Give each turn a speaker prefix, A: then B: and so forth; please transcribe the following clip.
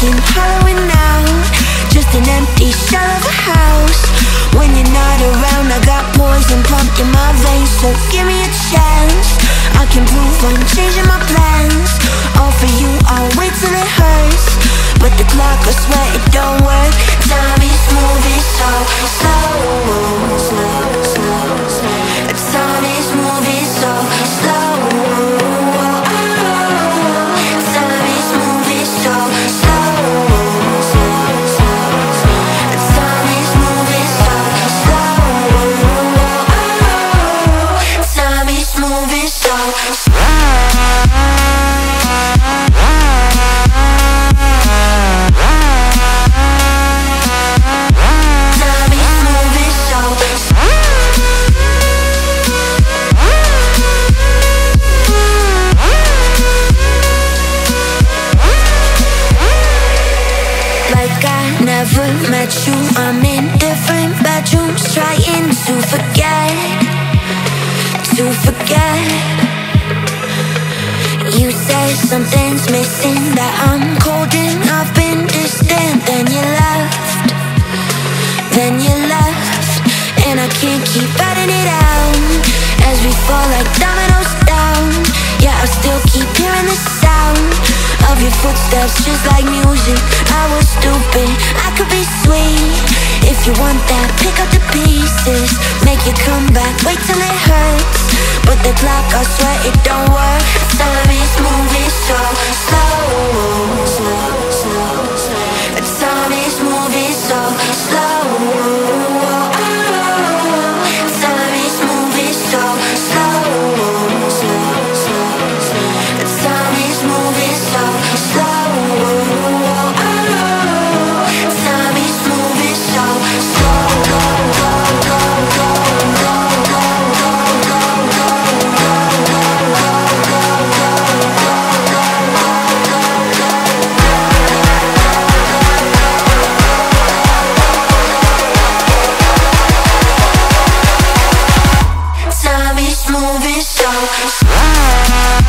A: broken, hollowing out, just an empty shell of a house. When you're not around, I got poison my veins, so give me a chance. Never met you. I'm in different bedrooms Trying to forget To forget. You say something's missing That I'm cold and I've been distant. Then you left Then you left your footsteps just like music. I was stupid, I could be sweet. If you want that, pick up the pieces. Make you come back, wait till it hurts. But the clock, I swear it don't work moving so slow